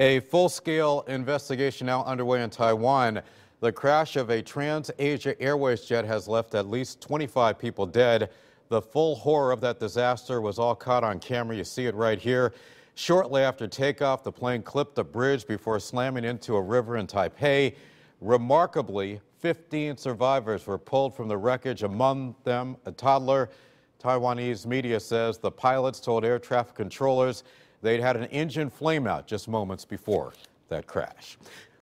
A full-scale investigation now underway in Taiwan. The crash of a TransAsia Airways jet has left at least 25 people dead. The full horror of that disaster was all caught on camera. You see it right here. Shortly after takeoff, the plane clipped a bridge before slamming into a river in Taipei. Remarkably, 15 survivors were pulled from the wreckage, among them a toddler. Taiwanese media says the pilots told air traffic controllers they'd had an engine flameout just moments before that crash.